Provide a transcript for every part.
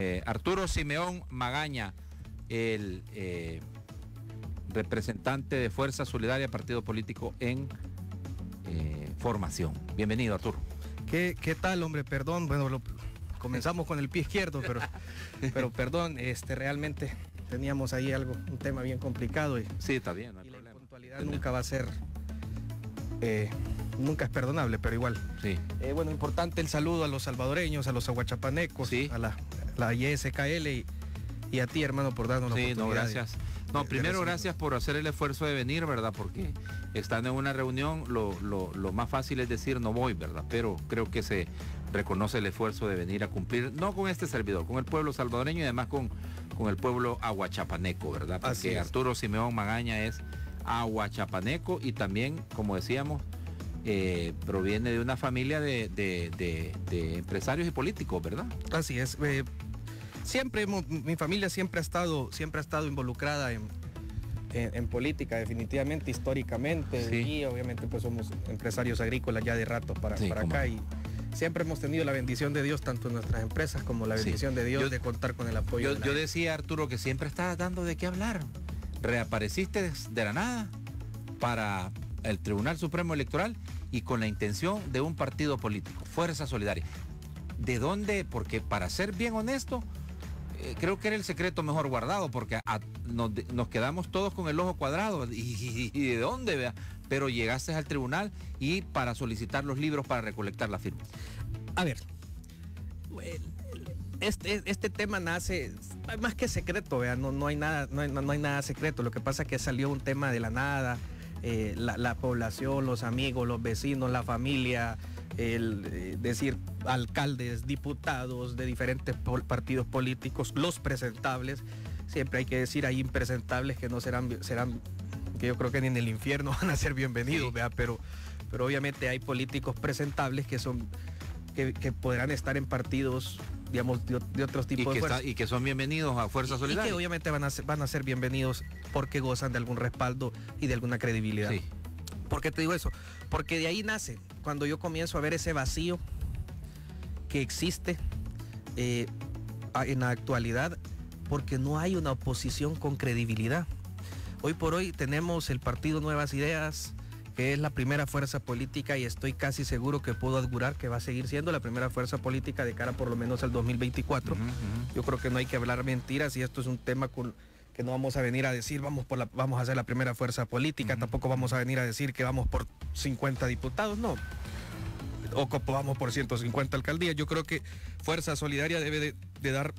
Eh, Arturo Simeón Magaña, el eh, representante de Fuerza Solidaria, partido político en eh, formación. Bienvenido, Arturo. ¿Qué, qué tal, hombre? Perdón, bueno, lo- comenzamos con el pie izquierdo, pero, pero perdón, este, realmente teníamos ahí algo, un tema bien complicado y, Sí, está bien, no hay y la puntualidad nunca va a ser, nunca es perdonable, pero igual. Sí, Eh, bueno, importante el saludo a los salvadoreños, a los aguachapanecos, Sí. a la, la ISKL y, y a ti, hermano, por darnos la sí, no, oportunidad. gracias. No, primero gracias por hacer el esfuerzo de venir, ¿verdad? Porque estando en una reunión, lo, lo- lo más fácil es decir no voy, ¿verdad? Pero creo que se reconoce el esfuerzo de venir a cumplir, no con este servidor, con el pueblo salvadoreño y además con, con el pueblo aguachapaneco, ¿verdad? Porque Así es. Arturo Simeón Magaña es aguachapaneco y también, como decíamos, eh, proviene de una familia de, de- de- de empresarios y políticos, ¿verdad? Así es. eh, siempre hemos- mi familia siempre ha estado, siempre ha estado involucrada en, en- en política, definitivamente, históricamente. Sí. Y obviamente pues somos empresarios agrícolas ya de rato para, Sí, para acá. Y siempre hemos tenido la bendición de Dios, tanto en nuestras empresas como la Sí. bendición de Dios Yo- de contar con el apoyo. Yo, de yo decía, Arturo, que siempre estabas dando de qué hablar. Reapareciste de la nada para el Tribunal Supremo Electoral y con la intención de un partido político, Fuerza Solidaria. ¿De dónde? Porque para ser bien honesto, eh, creo que era el secreto mejor guardado, porque nos, quedamos todos con el ojo cuadrado. ¿Y, de dónde? vea? Pero llegaste al tribunal y para solicitar los libros para recolectar las firmas. A ver, este, este tema nace más que secreto, vea, no, no hay nada, no no hay nada secreto. Lo que pasa es que salió un tema de la nada. eh, la, la población, los amigos, los vecinos, la familia, el eh, decir alcaldes, diputados de diferentes partidos políticos, los presentables. Siempre hay que decir hay impresentables que no serán, serán, que yo creo que ni en el infierno van a ser bienvenidos, Sí. vea, pero, pero obviamente hay políticos presentables que son que, que podrán estar en partidos, digamos, de, de otros Y tipos de está- y que son bienvenidos a Fuerza Y Solidaria. que obviamente van a, ser, van a ser bienvenidos porque gozan de algún respaldo y de alguna credibilidad. Sí. ¿Por qué te digo eso? Porque de ahí nace, cuando yo comienzo a ver ese vacío que existe eh, en la actualidad, porque no hay una oposición con credibilidad. Hoy por hoy tenemos el partido Nuevas Ideas, que es la primera fuerza política y estoy casi seguro que puedo augurar que va a seguir siendo la primera fuerza política de cara por lo menos al 2024. Ujú, ujú. Yo creo que no hay que hablar mentiras y esto es un tema con que no vamos a venir a decir vamos por la, vamos a ser la primera fuerza política, tampoco vamos a venir a decir que vamos por 50 diputados, no. O que vamos por 150 alcaldías. Yo creo que Fuerza Solidaria debe de, de dar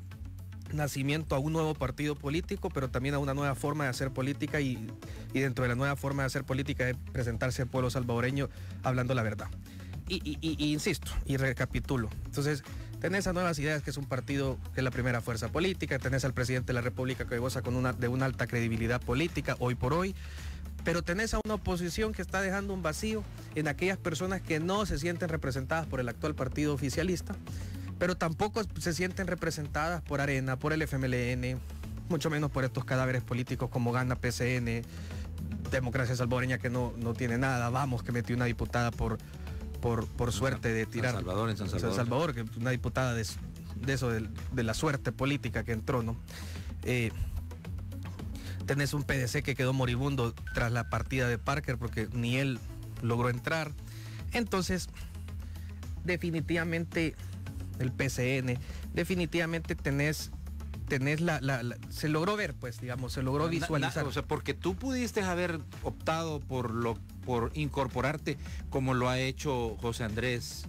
nacimiento a un nuevo partido político, pero también a una nueva forma de hacer política y, y dentro de la nueva forma de hacer política es presentarse al pueblo salvadoreño hablando la verdad. Y- y insisto, y recapitulo. Entonces, tenés a Nuevas Ideas, que es un partido que es la primera fuerza política, tenés al presidente de la República que goza con una, de una alta credibilidad política hoy por hoy, pero tenés a una oposición que está dejando un vacío en aquellas personas que no se sienten representadas por el actual partido oficialista, pero tampoco se sienten representadas por Arena, por el FMLN, mucho menos por estos cadáveres políticos como Gana PCN, Democracia Salvadoreña que no, no tiene nada, vamos, que metió una diputada por, por, por suerte de San tirar. Salvador, en San San Salvador. Salvador, que una diputada de, de eso, de, de la suerte política que entró, ¿no? Eh, tenés un PDC que quedó moribundo tras la partida de Parker porque ni él logró entrar. Entonces, definitivamente el PCN, definitivamente tenés, tenés la, la- la- se logró ver, pues, digamos, se logró Na- na- visualizar. o sea, porque tú pudiste haber optado por lo por incorporarte como lo ha hecho José Andrés,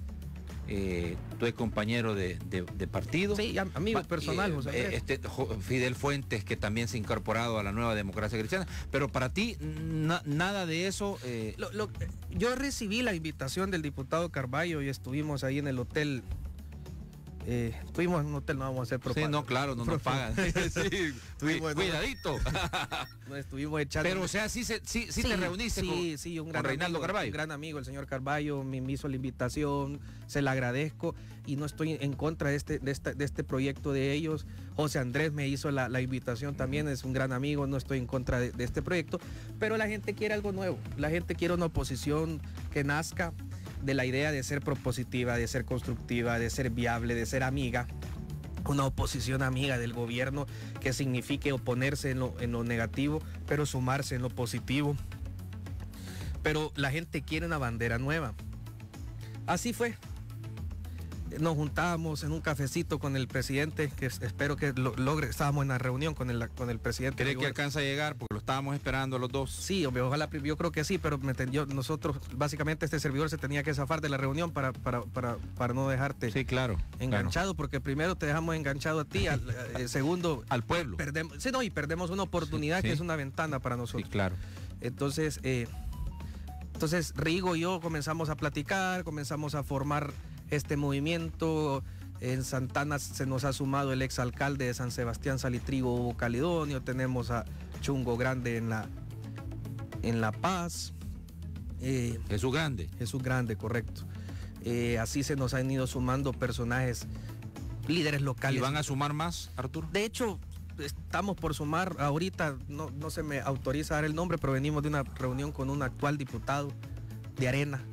eh, tu ex compañero de, de- de partido. sí, am- amigo personal, eh, José eh, Andrés. este, Jo- Fidel Fuentes, que también se ha incorporado a la nueva democracia cristiana. Pero para ti, na- nada de eso. eh, Lo- lo- yo recibí la invitación del diputado Carballo y estuvimos ahí en el hotel. Eh, estuvimos en un hotel, no vamos a hacer sí, propaganda. no, claro, no nos pagan. sí, Estuvimos cuidadito. Estuvimos echando. Pero, o sea, sí, se- sí, sí, te reuniste sí, con, sí, un con gran Reinaldo amigo, Carballo. Un gran amigo, el señor Carballo, me, hizo la invitación, se la agradezco y no estoy en contra de este, de este proyecto de ellos. José Andrés me hizo la, la invitación también, es un gran amigo, no estoy en contra de, de este proyecto, pero la gente quiere algo nuevo, la gente quiere una oposición que nazca de la idea de ser propositiva, de ser constructiva, de ser viable, de ser amiga una oposición amiga del gobierno que signifique oponerse en lo, en lo negativo, pero sumarse en lo positivo. Pero la gente quiere una bandera nueva. Así fue nos juntábamos en un cafecito con el presidente, que espero que lo logre. Estábamos en la reunión con el, con el presidente. ¿Cree que alcanza a llegar? Porque lo estábamos esperando los dos. Sí, ojalá, yo creo que sí, pero me nosotros, básicamente este servidor se tenía que zafar de la reunión para, para, para, para no dejarte sí, claro, enganchado, porque primero te dejamos enganchado a ti, al, eh, segundo... al pueblo. Perdemos, sí, no, y perdemos una oportunidad que es una ventana para nosotros. Sí, claro. Entonces, eh, entonces Rigo y yo comenzamos a platicar, comenzamos a formar este movimiento. En Santana se nos ha sumado el exalcalde de San Sebastián Salitrigo Hugo Calidonio, tenemos a Chungo Grande en La, en la Paz. Eh, Jesús Grande. Jesús Grande, correcto. Eh, así se nos han ido sumando personajes, líderes locales. ¿Y van a sumar más, Arturo? De hecho, estamos por sumar, ahorita no, no se me autoriza dar el nombre, pero venimos de una reunión con un actual diputado de Arena,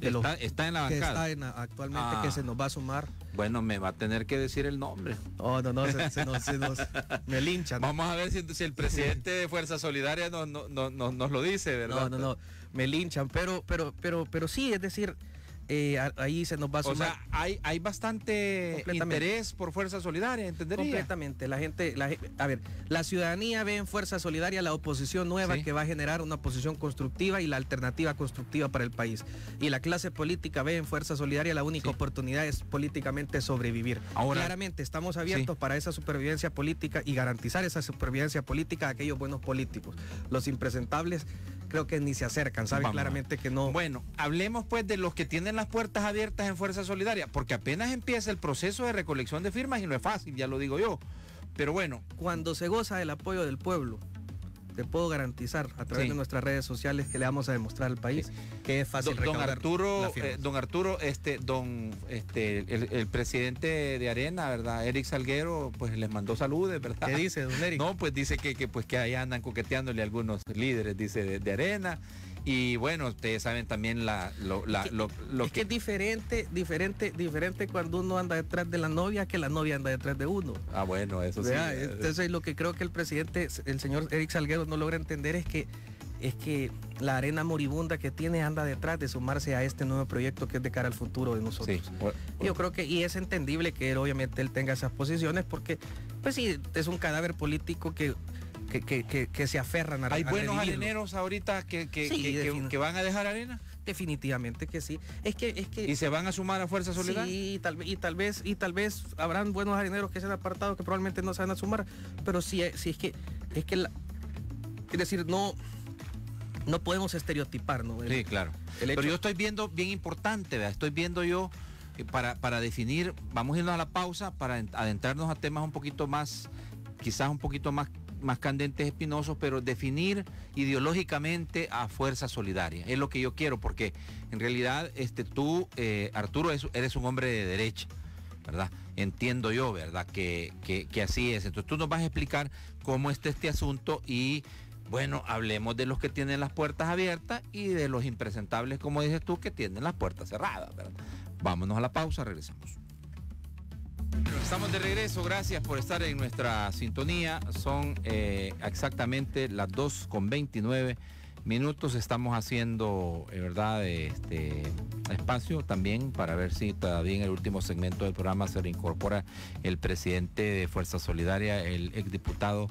está, en la bancada. Que está actualmente, que ah. se nos va a sumar. Bueno, me va a tener que decir el nombre. Oh, no, no, se, nos, me linchan. Vamos a ver si, el presidente de Fuerza Solidaria nos, nos lo dice, ¿verdad? No, no, no, me linchan, pero, pero, pero, pero sí, es decir, eh, ahí se nos va a sumar. O sea, hay, hay bastante interés por Fuerza Solidaria, ¿entendería? Completamente. La gente, a ver, la ciudadanía ve en Fuerza Solidaria la oposición nueva que va a generar una oposición constructiva y la alternativa constructiva para el país. Y la clase política ve en Fuerza Solidaria la única oportunidad es políticamente sobrevivir. Ahora, Claramente estamos abiertos para esa supervivencia política y garantizar esa supervivencia política a aquellos buenos políticos. Los impresentables creo que ni se acercan, saben claramente que no. Bueno, hablemos pues de los que tienen las puertas abiertas en Fuerza Solidaria, porque apenas empieza el proceso de recolección de firmas y no es fácil, ya lo digo yo. Pero bueno. Cuando se goza del apoyo del pueblo, te puedo garantizar a través de nuestras redes sociales que le vamos a demostrar al país que es fácil don, don Arturo eh, don Arturo este don este el, presidente de Arena verdad Eric Salguero pues les mandó saludos verdad qué dice don Eric no pues dice que, que pues que ahí andan coqueteándole algunos líderes dice de Arena y bueno, ustedes saben también la, lo, es que... es diferente, diferente, diferente cuando uno anda detrás de la novia que la novia anda detrás de uno. Ah, bueno, eso sí. Entonces lo que creo que el presidente, el señor Eric Salguero no logra entender es que es que la arena moribunda que tiene anda detrás de sumarse a este nuevo proyecto que es de cara al futuro de nosotros. Yo creo que, y es entendible que él, obviamente él tenga esas posiciones porque, pues sí, es un cadáver político que que, se aferran a ¿Hay buenos areneros ahorita que, que, van a dejar arena? Definitivamente que sí. Es que, es que. ¿Y se van a sumar a Fuerza Solidaria? Sí, y tal, y tal vez, y tal vez habrán buenos areneros que se han apartado que probablemente no se van a sumar. Pero sí, sí es que, es que es decir, no, no podemos estereotipar, ¿no? sí, claro. pero yo estoy viendo bien importante, ¿verdad? estoy viendo yo eh, para, para definir, vamos a irnos a la pausa para adentrarnos a temas un poquito más, quizás un poquito más más candentes espinosos, pero definir ideológicamente a Fuerza Solidaria. Es lo que yo quiero, porque en realidad este, tú, eh, Arturo, eres un hombre de derecha, ¿verdad? Entiendo yo, ¿verdad? Que, que, así es. Entonces tú nos vas a explicar cómo está este asunto y, bueno, hablemos de los que tienen las puertas abiertas y de los impresentables, como dices tú, que tienen las puertas cerradas, ¿verdad? Vámonos a la pausa, regresamos. Estamos de regreso, gracias por estar en nuestra sintonía. Son eh, exactamente las 2 con 29 minutos. Estamos haciendo, en verdad, este espacio también para ver si todavía en el último segmento del programa se reincorpora el presidente de Fuerza Solidaria, el exdiputado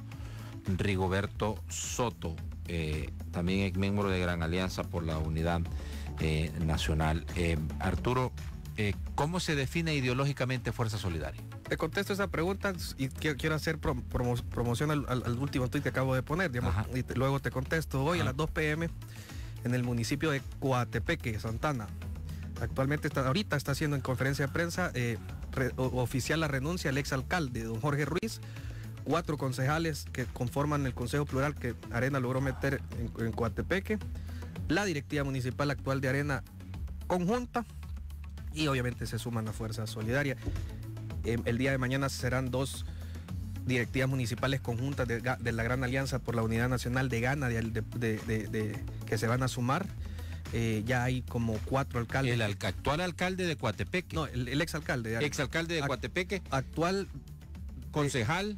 Rigoberto Soto, eh, también ex miembro de Gran Alianza por la Unidad eh, Nacional. Arturo, eh, ¿cómo se define ideológicamente Fuerza Solidaria? Te contesto esa pregunta y quiero hacer promoción al, último tuit que acabo de poner, y luego te contesto. Hoy a las 2 pm en el municipio de Coatepeque, Santana. Actualmente, está, ahorita está haciendo en conferencia de prensa eh, oficial la renuncia al exalcalde, don Jorge Ruiz, cuatro concejales que conforman el Consejo Plural que Arena logró meter en, en Coatepeque, la directiva municipal actual de Arena conjunta, y obviamente se suman a Fuerza Solidaria. Em, el día de mañana serán dos directivas municipales conjuntas de, la Gran Alianza por la Unidad Nacional de Gana de, que se van a sumar. eh, ya hay como cuatro alcaldes. El actual alcalde de Coatepeque. No, el, exalcalde. Exalcalde de Coatepeque. Actual concejal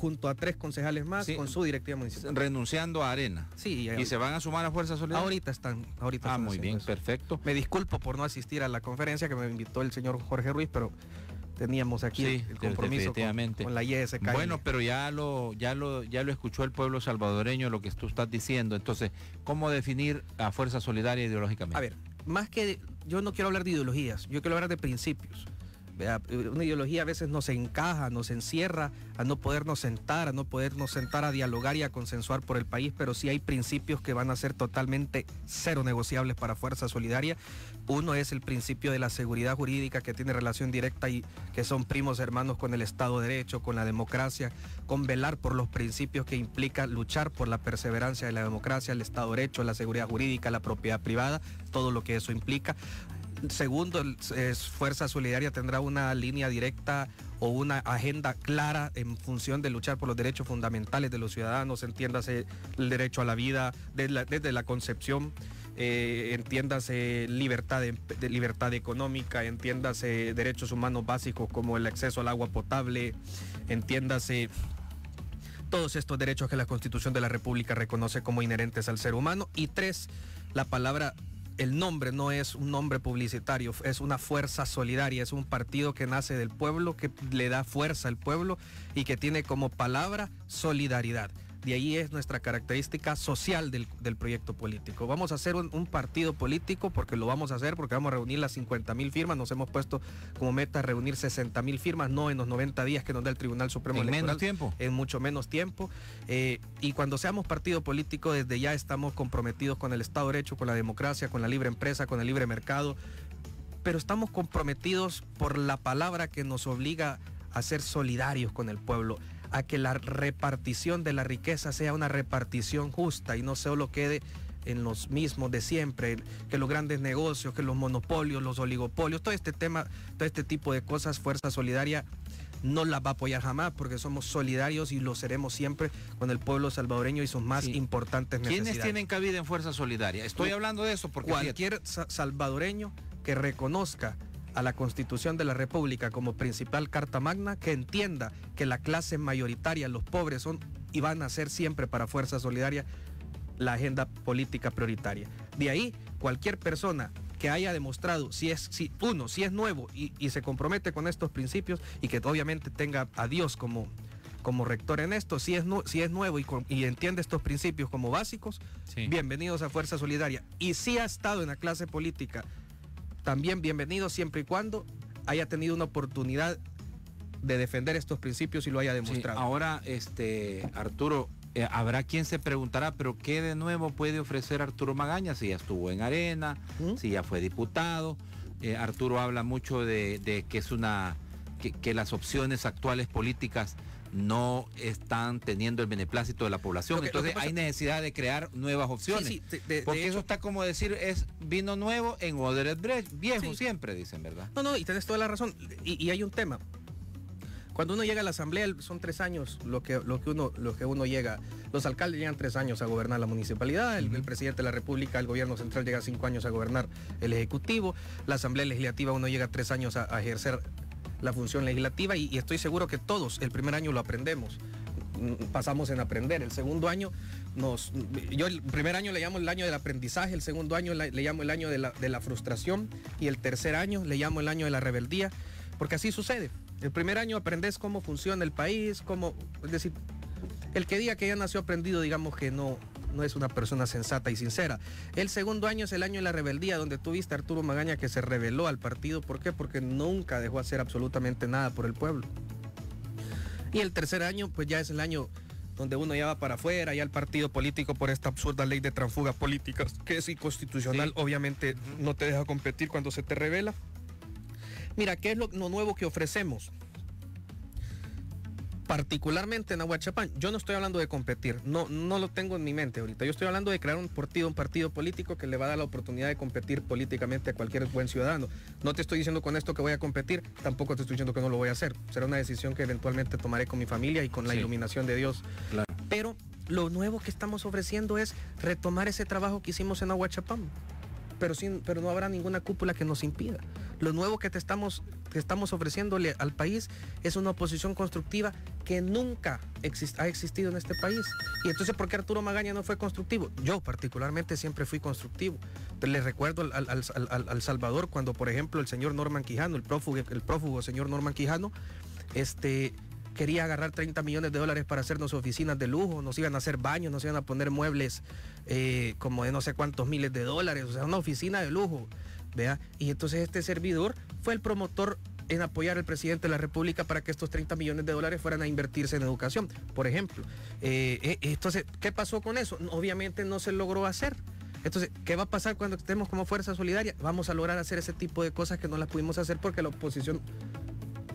junto a tres concejales más con su directiva municipal. Renunciando a Arena. Sí. ¿Y se van a sumar a Fuerza Solidaria? Ahorita están. Ahorita ah, muy bien, perfecto. Me disculpo por no asistir a la conferencia que me invitó el señor Jorge Ruiz, pero teníamos aquí el compromiso con, la ISK. Bueno, pero ya lo, ya lo, ya lo escuchó el pueblo salvadoreño lo que tú estás diciendo. Entonces, ¿cómo definir a Fuerza Solidaria ideológicamente? A ver, más que yo no quiero hablar de ideologías, yo quiero hablar de principios. Una ideología a veces nos encaja, nos encierra a no podernos sentar, a no podernos sentar a dialogar y a consensuar por el país, pero sí hay principios que van a ser totalmente cero negociables para Fuerza Solidaria. Uno es el principio de la seguridad jurídica que tiene relación directa y que son primos hermanos con el Estado de Derecho, con la democracia, con velar por los principios que implica luchar por la perseverancia de la democracia, el Estado de Derecho, la seguridad jurídica, la propiedad privada, todo lo que eso implica. Segundo, Fuerza Solidaria tendrá una línea directa o una agenda clara en función de luchar por los derechos fundamentales de los ciudadanos, entiéndase el derecho a la vida desde la, concepción, eh, entiéndase libertad, de, libertad económica, entiéndase derechos humanos básicos como el acceso al agua potable, entiéndase todos estos derechos que la Constitución de la República reconoce como inherentes al ser humano. Y tres, la palabra el nombre no es un nombre publicitario, es una fuerza solidaria, es un partido que nace del pueblo, que le da fuerza al pueblo y que tiene como palabra solidaridad. De ahí es nuestra característica social del, proyecto político. Vamos a hacer un, partido político porque lo vamos a hacer, porque vamos a reunir las 50 mil firmas. Nos hemos puesto como meta reunir 60 mil firmas, no en los 90 días que nos da el Tribunal Supremo en menos tiempo. En mucho menos tiempo. Eh, y cuando seamos partido político, desde ya estamos comprometidos con el Estado de Derecho, con la democracia, con la libre empresa, con el libre mercado. Pero estamos comprometidos por la palabra que nos obliga a ser solidarios con el pueblo a que la repartición de la riqueza sea una repartición justa y no solo quede en los mismos de siempre, que los grandes negocios, que los monopolios, los oligopolios, todo este tema, todo este tipo de cosas, Fuerza Solidaria no la va a apoyar jamás porque somos solidarios y lo seremos siempre con el pueblo salvadoreño y sus más importantes necesidades. ¿Quiénes tienen cabida en Fuerza Solidaria? Estoy hablando de eso porque cualquier salvadoreño que reconozca a la Constitución de la República como principal carta magna, que entienda que la clase mayoritaria, los pobres, son y van a ser siempre para Fuerza Solidaria la agenda política prioritaria. De ahí, cualquier persona que haya demostrado, si es, si, uno, si es nuevo y, se compromete con estos principios y que obviamente tenga a Dios como, como rector en esto, si es, si es nuevo y, y, entiende estos principios como básicos, bienvenidos a Fuerza Solidaria. Y si ha estado en la clase política también bienvenido siempre y cuando haya tenido una oportunidad de defender estos principios y lo haya demostrado. ahora, este, Arturo, eh, habrá quien se preguntará, pero ¿qué de nuevo puede ofrecer Arturo Magaña si ya estuvo en Arena, ¿Mm? si ya fue diputado? Eh, Arturo habla mucho de, que es una que, las opciones actuales políticas no están teniendo el beneplácito de la población. Entonces hay necesidad de crear nuevas opciones. porque eso está como decir, es vino nuevo en Oderet viejo siempre, dicen, ¿verdad? No, no, y tienes toda la razón. Y, hay un tema. Cuando uno llega a la asamblea son tres años lo que, lo que, uno, lo que uno llega. Los alcaldes llegan tres años a gobernar la municipalidad, el, presidente de la República, el gobierno central llega cinco años a gobernar el Ejecutivo, la asamblea legislativa uno llega tres años a ejercer la función legislativa y, estoy seguro que todos el primer año lo aprendemos pasamos en aprender. El segundo año nos. Yo el primer año le llamo el año del aprendizaje, el segundo año le, llamo el año de la, de la, frustración y el tercer año le llamo el año de la rebeldía, porque así sucede. El primer año aprendes cómo funciona el país, cómo. Es decir, el que diga que ya nació aprendido, digamos que no, no es una persona sensata y sincera. El segundo año es el año de la rebeldía, donde tuviste a Arturo Magaña que se rebeló al partido. ¿Por qué? Porque nunca dejó hacer absolutamente nada por el pueblo. Y el tercer año, pues ya es el año donde uno ya va para afuera, ya el partido político por esta absurda ley de transfugas políticas, que es inconstitucional, obviamente no te deja competir cuando se te revela. Mira, ¿qué es lo nuevo que ofrecemos? Particularmente en Aguachapán, yo no estoy hablando de competir, no, no lo tengo en mi mente ahorita. Yo estoy hablando de crear un partido, un partido político que le va a dar la oportunidad de competir políticamente a cualquier buen ciudadano. No te estoy diciendo con esto que voy a competir, tampoco te estoy diciendo que no lo voy a hacer. Será una decisión que eventualmente tomaré con mi familia y con la iluminación de Dios. Pero lo nuevo que estamos ofreciendo es retomar ese trabajo que hicimos en Aguachapán. Pero, sin, pero no habrá ninguna cúpula que nos impida. Lo nuevo que te estamos, que estamos ofreciéndole al país es una oposición constructiva que nunca ha existido en este país. Y entonces, ¿por qué Arturo Magaña no fue constructivo? Yo particularmente siempre fui constructivo. Le recuerdo al, Salvador cuando, por ejemplo, el señor Norman Quijano, el prófugo, el prófugo señor Norman Quijano, este, quería agarrar 30 millones de dólares para hacernos oficinas de lujo, nos iban a hacer baños, nos iban a poner muebles eh, como de no sé cuántos miles de dólares, o sea, una oficina de lujo. ¿vea? Y entonces este servidor fue el promotor en apoyar al presidente de la República para que estos 30 millones de dólares fueran a invertirse en educación, por ejemplo. Eh, eh, entonces, ¿qué pasó con eso? Obviamente no se logró hacer. Entonces, ¿qué va a pasar cuando estemos como fuerza solidaria? Vamos a lograr hacer ese tipo de cosas que no las pudimos hacer porque la oposición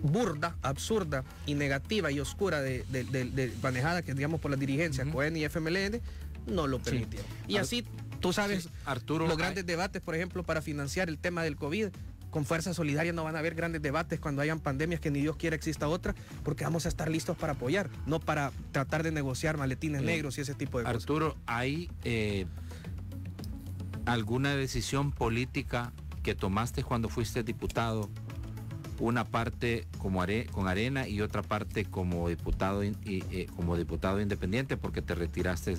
burda, absurda y negativa y oscura de, manejada que digamos por la dirigencia, Cohen y FMLN, no lo permitieron. Y así, tú sabes, Arturo, los grandes debates, por ejemplo, para financiar el tema del COVID, con Fuerza Solidaria no van a haber grandes debates cuando hayan pandemias que ni Dios quiera exista otra, porque vamos a estar listos para apoyar, no para tratar de negociar maletines negros y ese tipo de cosas. Arturo, ¿hay eh, alguna decisión política que tomaste cuando fuiste diputado una parte como con Arena y otra parte como diputado y, eh, como diputado independiente porque te retiraste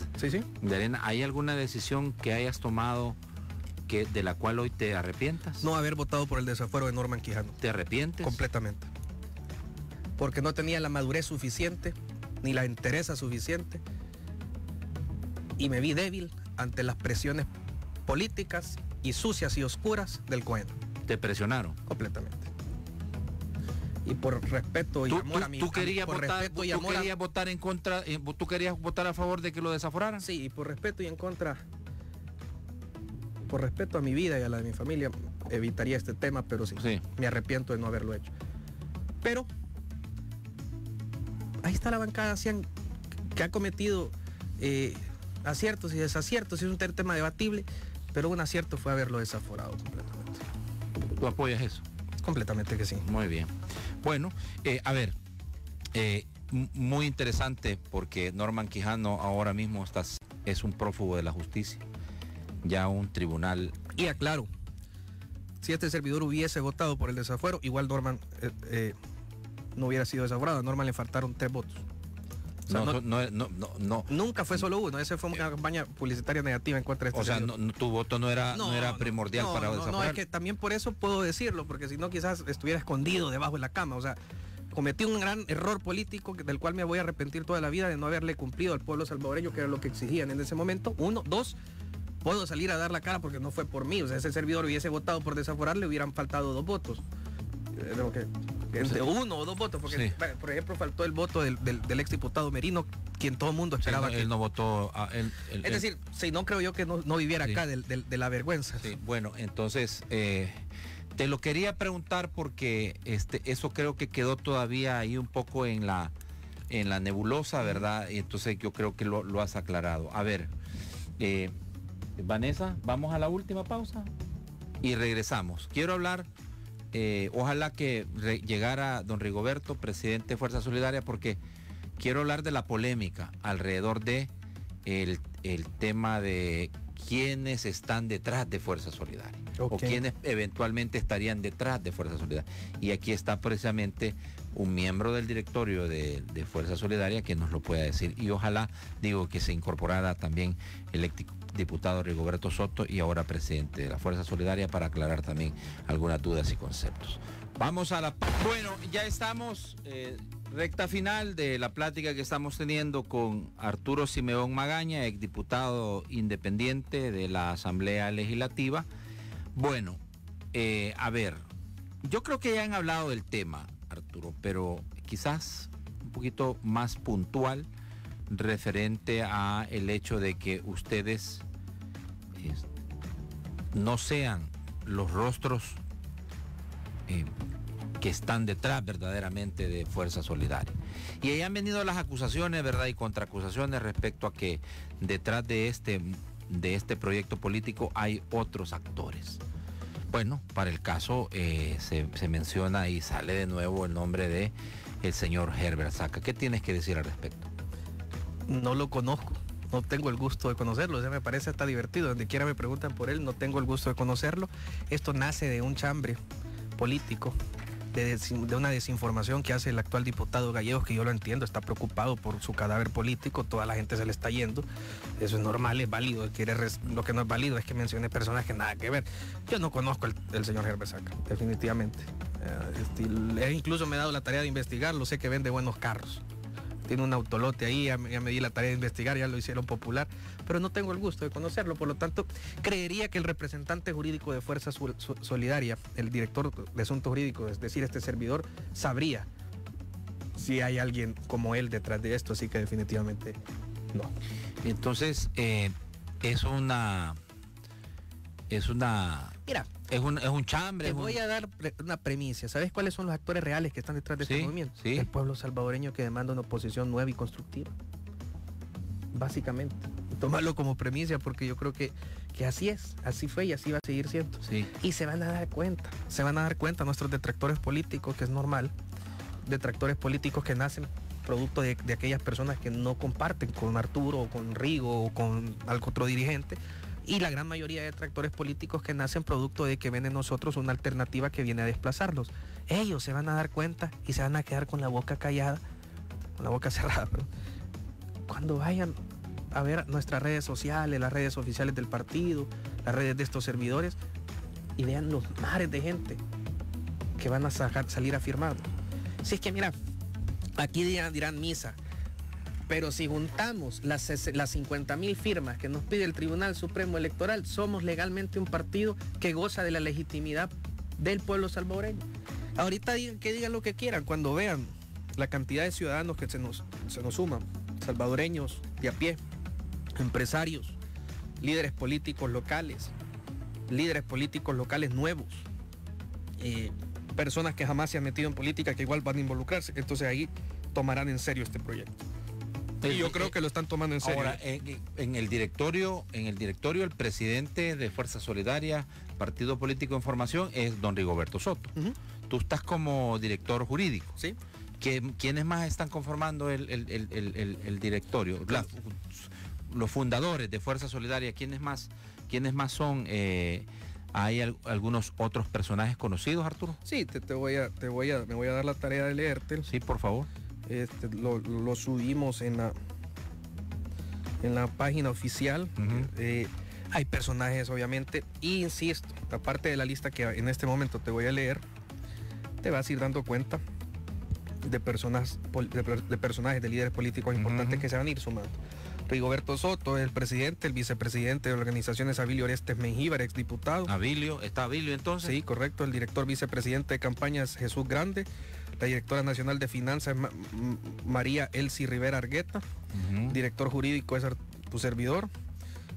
de Arena. ¿Hay alguna decisión que hayas tomado que de la cual hoy te arrepientas? No haber votado por el desafuero de Norman Quijano. ¿Te arrepientes? Completamente. Porque no tenía la madurez suficiente ni la entereza suficiente y me vi débil ante las presiones políticas y sucias y oscuras del Cohen. ¿Te presionaron? Completamente y por respeto y amor a mi tú querías votar, tú querías votar en contra eh, tú querías votar a favor de que lo desaforaran sí y por respeto y en contra por respeto a mi vida y a la de mi familia evitaría este tema pero sí, me arrepiento de no haberlo hecho. Pero ahí está la bancada que ha cometido eh, aciertos y desaciertos es un tema debatible pero un acierto fue haberlo desaforado completamente. Tú apoyas eso completamente que sí. Muy bien bueno, eh, a ver, eh, muy interesante porque Norman Quijano ahora mismo es un prófugo de la justicia, ya un tribunal. Y aclaro, si este servidor hubiese votado por el desafuero, igual Norman eh, no hubiera sido desaforado. A Norman le faltaron tres votos. No, no, no, no, Nunca fue solo uno, esa fue una campaña publicitaria negativa en contra de este O sea, tu voto no era, no, era primordial para desaforar. No, es que también por eso puedo decirlo, porque si no quizás estuviera escondido debajo de la cama. O sea, cometí un gran error político del cual me voy a arrepentir toda la vida de no haberle cumplido al pueblo salvadoreño, que era lo que exigían en ese momento. Uno, dos, puedo salir a dar la cara porque no fue por mí. O sea, ese servidor hubiese votado por desaforar, le hubieran faltado dos votos. Eh, entre uno o dos votos, porque por ejemplo faltó el voto del, del, ex diputado Merino, quien todo el mundo esperaba. que... él no votó. es decir, si no creo yo que no, viviera acá de, la vergüenza. bueno, entonces eh, te lo quería preguntar porque este, eso creo que quedó todavía ahí un poco en la, en la nebulosa, ¿verdad? Y entonces yo creo que lo, has aclarado. A ver, eh, Vanessa, vamos a la última pausa y regresamos. Quiero hablar eh, ojalá que llegara don Rigoberto, presidente de Fuerza Solidaria, porque quiero hablar de la polémica alrededor de el, tema de quiénes están detrás de Fuerza Solidaria o quiénes eventualmente estarían detrás de Fuerza Solidaria. Y aquí está precisamente un miembro del directorio de, Fuerza Solidaria que nos lo pueda decir. Y ojalá, digo, que se incorporara también el diputado Rigoberto Soto y ahora presidente de la Fuerza Solidaria para aclarar también algunas dudas y conceptos. Vamos a la... Bueno, ya estamos eh, recta final de la plática que estamos teniendo con Arturo Simeón Magaña, exdiputado independiente de la Asamblea Legislativa. Bueno, eh, a ver, yo creo que ya han hablado del tema, Arturo, pero quizás un poquito más puntual referente a el hecho de que ustedes no sean los rostros eh, que están detrás verdaderamente de Fuerza Solidaria. Y ahí han venido las acusaciones, ¿verdad? Y contraacusaciones respecto a que detrás de este, de este proyecto político hay otros actores. Bueno, para el caso eh, se, menciona y sale de nuevo el nombre de el señor Herbert Saca. ¿Qué tienes que decir al respecto? No lo conozco no tengo el gusto de conocerlo, o me parece hasta divertido, donde quiera me preguntan por él, no tengo el gusto de conocerlo. Esto nace de un chambre político, de, una desinformación que hace el actual diputado Gallegos, que yo lo entiendo, está preocupado por su cadáver político, toda la gente se le está yendo, eso es normal, es válido, lo que no es válido es que mencione personas que nada que ver. Yo no conozco el, señor Herbert Saca, definitivamente. Eh, incluso me he dado la tarea de investigarlo, sé que vende buenos carros tiene un autolote ahí, ya, me di la tarea de investigar, ya lo hicieron popular, pero no tengo el gusto de conocerlo, por lo tanto, creería que el representante jurídico de Fuerza Solidaria, el director de asuntos jurídicos, es decir, este servidor, sabría si hay alguien como él detrás de esto, así que definitivamente no. Entonces, eh, es una... Es una... Mira, es un, es un chambre. Te voy a dar una premisa. ¿Sabes cuáles son los actores reales que están detrás de este movimiento? El pueblo salvadoreño que demanda una oposición nueva y constructiva. Básicamente. Tómalo como premisa porque yo creo que, que así es, así fue y así va a seguir siendo. Y se van a dar cuenta, se van a dar cuenta nuestros detractores políticos, que es normal, detractores políticos que nacen producto de, de aquellas personas que no comparten con Arturo o con Rigo o con algún otro dirigente, y la gran mayoría de tractores políticos que nacen producto de que ven en nosotros una alternativa que viene a desplazarlos. Ellos se van a dar cuenta y se van a quedar con la boca callada, con la boca cerrada, cuando vayan a ver nuestras redes sociales, las redes oficiales del partido, las redes de estos servidores y vean los mares de gente que van a salir a firmar. Si es que mira, aquí dirán misa, pero si juntamos las, las 50 mil firmas que nos pide el Tribunal Supremo Electoral, somos legalmente un partido que goza de la legitimidad del pueblo salvadoreño. Ahorita digan, que digan lo que quieran cuando vean la cantidad de ciudadanos que se nos, se nos suman, salvadoreños de a pie, empresarios, líderes políticos locales, líderes políticos locales nuevos, eh, personas que jamás se han metido en política que igual van a involucrarse. Entonces ahí tomarán en serio este proyecto. Y yo creo que lo están tomando en serio. Ahora, en, el directorio, en el directorio, el presidente de Fuerza Solidaria, Partido Político de Información, es don Rigoberto Soto. Tú estás como director jurídico. Sí. ¿Quiénes más están conformando el, directorio? los fundadores de Fuerza Solidaria, ¿quiénes más, quiénes más son? Eh, ¿Hay algunos otros personajes conocidos, Arturo? Sí, te, voy a, te voy a, me voy a dar la tarea de leerte. Sí, por favor. Este, lo, subimos en la, en la página oficial. Eh, hay personajes, obviamente, y insisto, aparte de la lista que en este momento te voy a leer, te vas a ir dando cuenta de, personas, de, personajes, de líderes políticos importantes que se van a ir sumando. Rigoberto Soto, el presidente, el vicepresidente de organizaciones Abilio Orestes Mengíbar, exdiputado. Abilio, ¿está Abilio entonces? Sí, correcto, el director vicepresidente de campañas Jesús Grande, la directora nacional de finanzas María Elsie Rivera Argueta, director jurídico es tu servidor,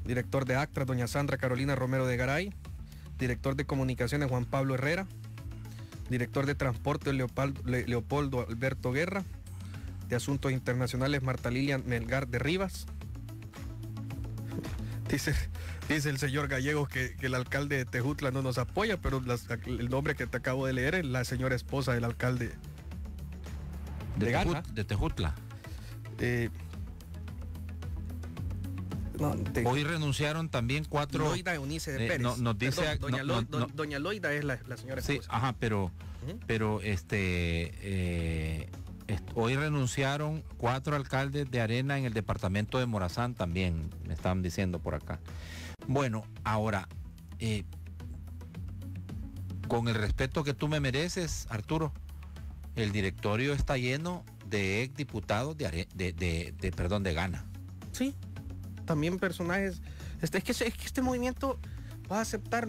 director de ACTRA doña Sandra Carolina Romero de Garay, director de comunicaciones Juan Pablo Herrera, director de transporte Leopoldo Alberto Guerra, de asuntos internacionales Marta Lilian Melgar de Rivas. Dice, dice el señor Gallegos que, el alcalde de Tejutla no nos apoya, pero el nombre que te acabo de leer es la señora esposa del alcalde de, Tejutla. Eh, Hoy renunciaron también cuatro. Loida Eunice de eh, Pérez. nos dice, doña, Loida es la, señora esposa. Sí, ajá, pero, pero este. Eh, hoy renunciaron cuatro alcaldes de Arena en el departamento de Morazán también, me estaban diciendo por acá. Bueno, ahora, con el respeto que tú me mereces, Arturo, el directorio está lleno de ex diputados de, de, perdón, de Ghana. Sí, también personajes. Este, es, que, es que este movimiento va a aceptar,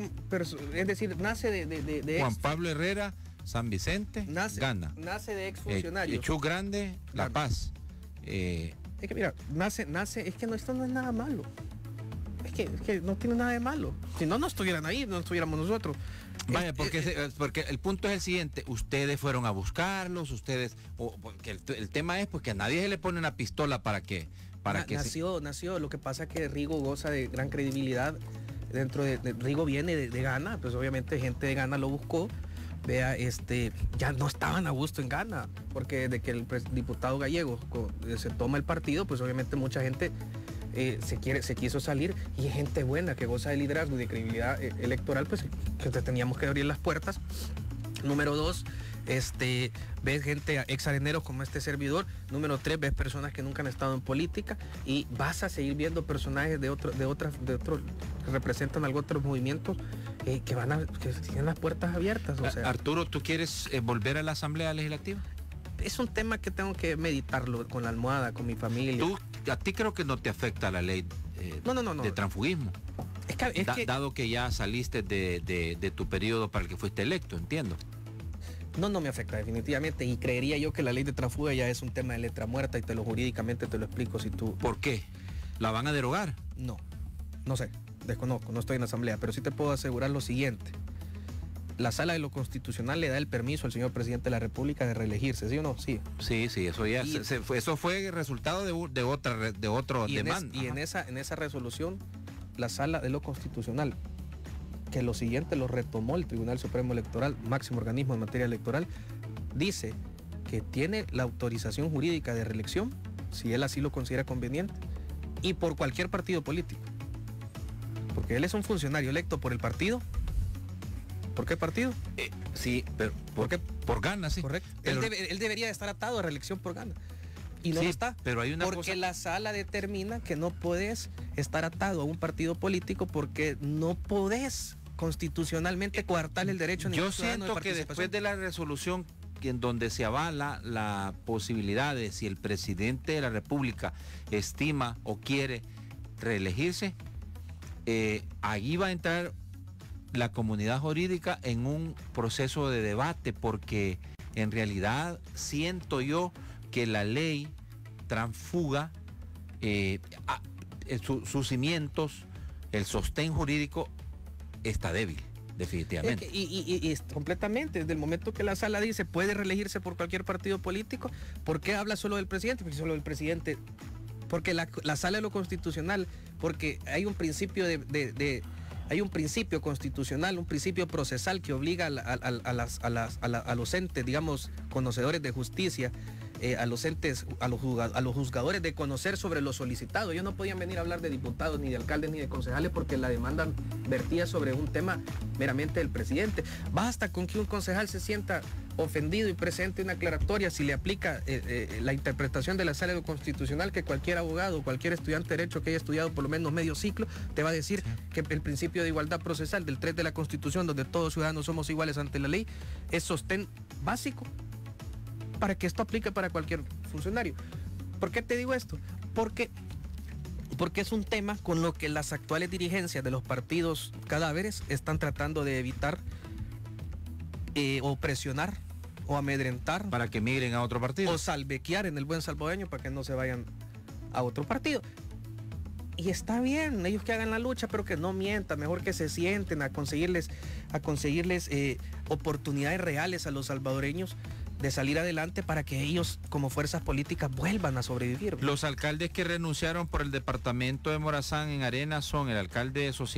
es decir, nace de... Juan Pablo Herrera, San Vicente, nace, Ghana. Nace de exfuncionarios. Eh, Grande, La Paz. Eh, es que mira, nace, nace, es que no, esto no es nada malo. Es que, es que no tiene nada de malo. Si no, no estuvieran ahí, no estuviéramos nosotros. Vaya, porque, porque el punto es el siguiente, ustedes fueron a buscarlos, ustedes, porque el, tema es pues que a nadie se le pone una pistola para que... Para que nació, nació, lo que pasa es que Rigo goza de gran credibilidad dentro de, Rigo viene de, de, Ghana, pues obviamente gente de Ghana lo buscó, vea, este, ya no estaban a gusto en Ghana, porque de que el diputado gallego se toma el partido, pues obviamente mucha gente eh, se, quiere, se quiso salir y gente buena que goza de liderazgo y de credibilidad eh, electoral, pues que teníamos que abrir las puertas. Número dos, este, ves gente ex areneros como este servidor. Número tres, ves personas que nunca han estado en política y vas a seguir viendo personajes de otros, de otras, de otros, que representan algo otros movimientos eh, que van a, que tienen las puertas abiertas. Arturo, ¿tú quieres volver a la Asamblea Legislativa? Es un tema que tengo que meditarlo con la almohada, con mi familia a ti creo que no te afecta la ley eh, de transfugismo. Dado que ya saliste de, tu periodo para el que fuiste electo, entiendo. No, no me afecta definitivamente y creería yo que la ley de transfuga ya es un tema de letra muerta y te lo jurídicamente te lo explico si tú... ¿Por qué? ¿La van a derogar? No, no sé, desconozco, no estoy en asamblea, pero sí te puedo asegurar lo siguiente la sala de lo constitucional le da el permiso al señor presidente de la República de reelegirse, ¿sí o no? Sí. Sí, sí, eso ya fue, eso fue resultado de, otra de otro y demanda. y en esa en esa resolución la sala de lo constitucional que lo siguiente lo retomó el Tribunal Supremo Electoral, máximo organismo en materia electoral, dice que tiene la autorización jurídica de reelección, si él así lo considera conveniente, y por cualquier partido político. Porque él es un funcionario electo por el partido ¿Por qué partido? Eh, sí, pero ¿por, qué? Por ganas, sí. Correcto. Él, debería estar atado a reelección por gana. Y no lo está. Pero hay una porque la sala determina que no puedes estar atado a un partido político porque no podés constitucionalmente coartar el derecho. Yo siento que después de la resolución en donde se avala la posibilidad de si el presidente de la República estima o quiere reelegirse, eh, ahí va a entrar la comunidad jurídica en un proceso de debate porque en realidad siento yo que la ley transfuga eh, eh, sus cimientos, el sostén jurídico está débil. Definitivamente. y, completamente, desde el momento que la sala dice puede reelegirse por cualquier partido político, ¿por qué habla solo del presidente? Porque solo el presidente, porque la, sala de lo constitucional, porque hay un principio de hay un principio constitucional, un principio procesal que obliga a, los entes, digamos, conocedores de justicia, eh, a los entes, a los, a los juzgadores de conocer sobre lo solicitado. Ellos no podían venir a hablar de diputados, ni de alcaldes, ni de concejales, porque la demanda vertía sobre un tema meramente del presidente. Basta con que un concejal se sienta ofendido y presente una aclaratoria si le aplica eh, eh, la interpretación de la sala constitucional que cualquier abogado, cualquier estudiante de derecho que haya estudiado por lo menos medio ciclo, te va a decir que el principio de igualdad procesal del 3 de la Constitución, donde todos ciudadanos somos iguales ante la ley, es sostén básico para que esto aplique para cualquier funcionario. ¿Por qué te digo esto? Porque porque es un tema con lo que las actuales dirigencias de los partidos cadáveres están tratando de evitar eh, o presionar o amedrentar. Para que migren a otro partido. O salvequear en el buen salvadoreño para que no se vayan a otro partido. Y está bien, ellos que hagan la lucha, pero que no mientan, mejor que se sienten a conseguirles, a conseguirles eh, oportunidades reales a los salvadoreños de salir adelante para que ellos como fuerzas políticas vuelvan a sobrevivir. Los alcaldes que renunciaron por el departamento de Morazán en Arena son el alcalde de Sociedad